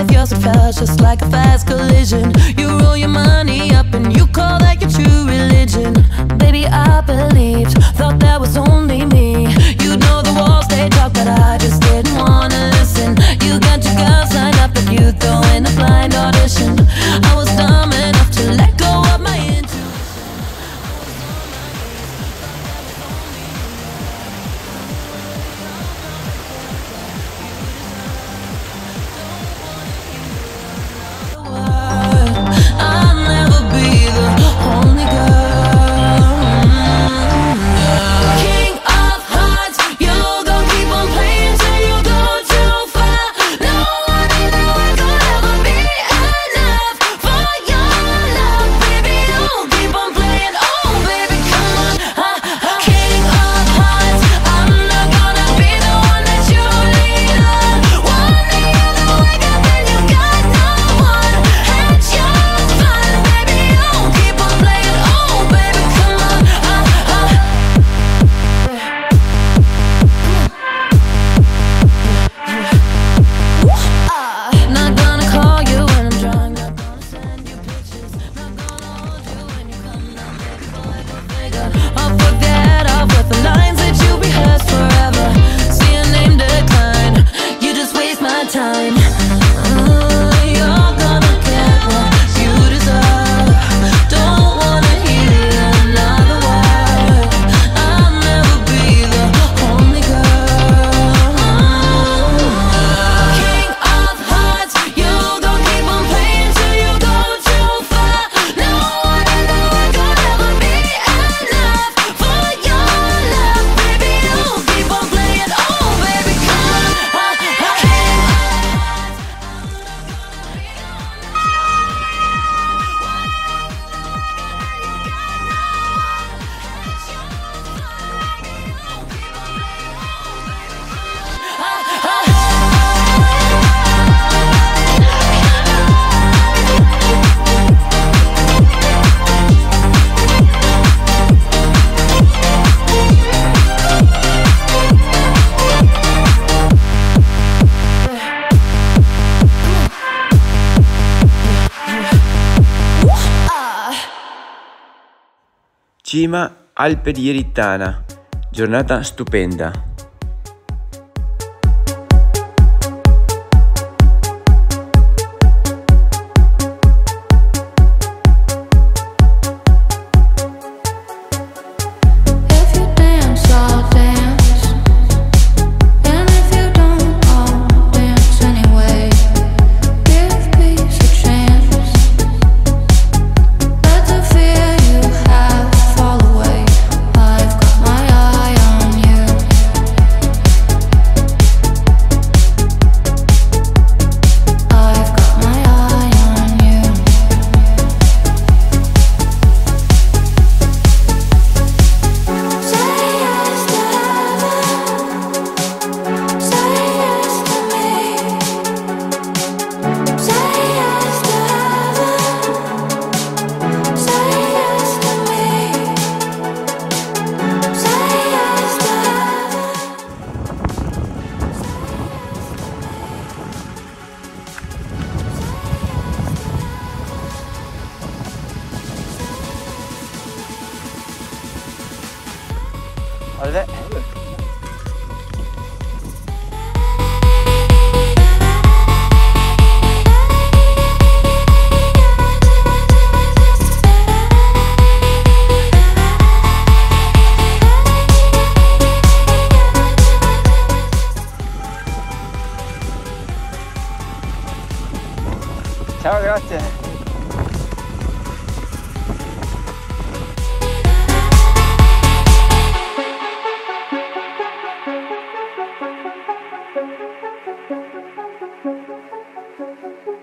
with your surprise, just like a fast collision. You roll your money up and you call that your true religion. Baby, I believed, thought that was only me. You know the walls they talk, but I just didn't wanna listen. You got your girl signed up, but you throw in a blind audition. I was Cima Alpe di Erittana, giornata stupenda.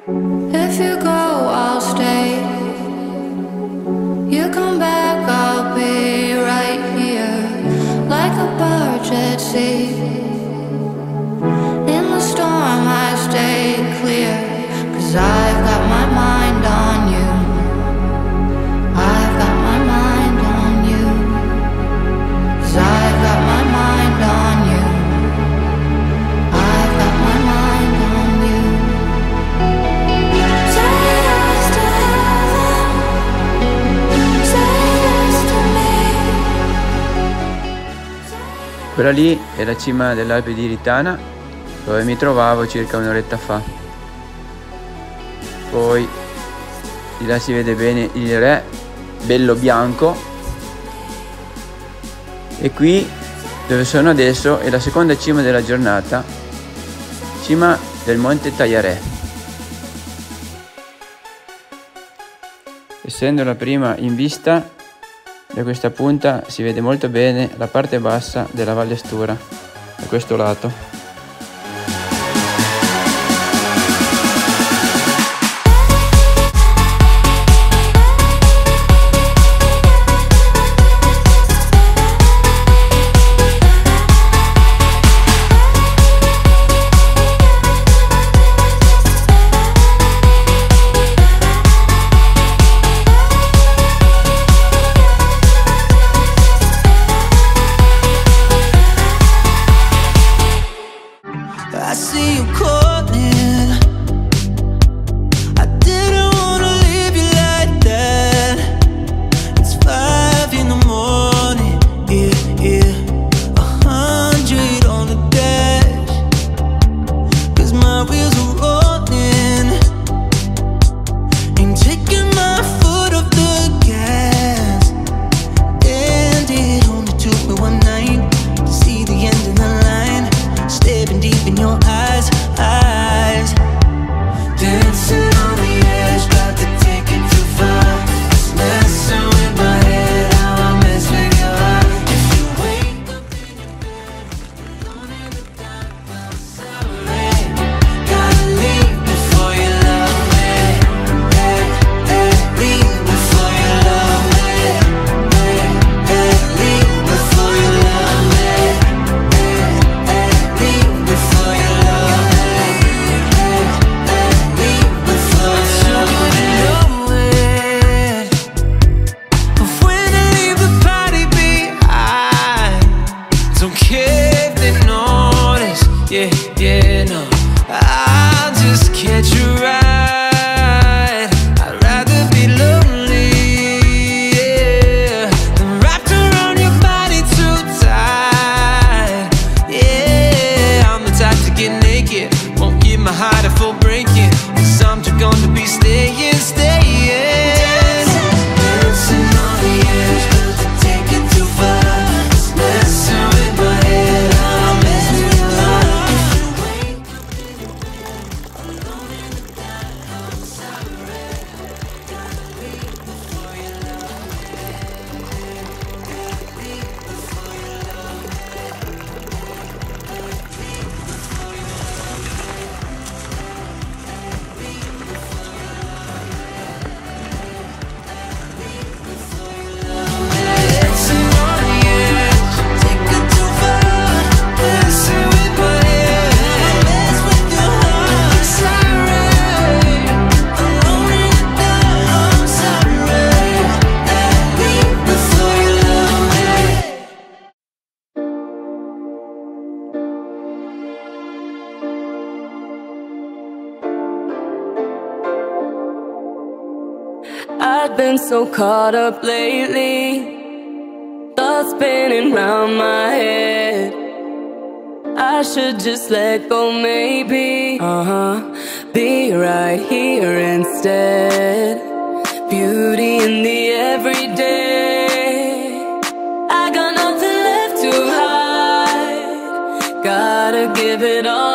If you go Quella lì è la cima dell'Alpe di Ritana dove mi trovavo circa un'oretta fa. Poi di là si vede bene il re, bello bianco. E qui dove sono adesso è la seconda cima della giornata, cima del Monte Tagliarè. essendo la prima in vista da questa punta si vede molto bene la parte bassa della Valle Stura, da questo lato. see you call I've been so caught up lately. Thoughts spinning round my head. I should just let go maybe. Uh-huh. Be right here instead. Beauty in the everyday. I got nothing left to hide. Gotta give it all.